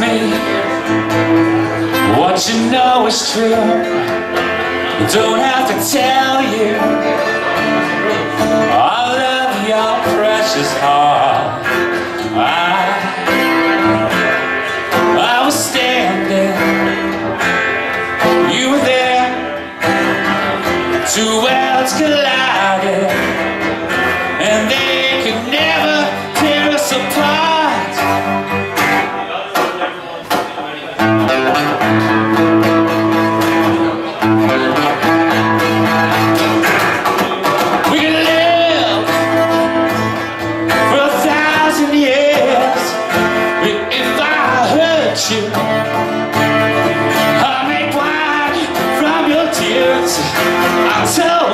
me. What you know is true. I Don't have to tell you. I love your precious heart. I, I was standing. You were there. Two worlds collided. And they I you. I make wine from your tears. I told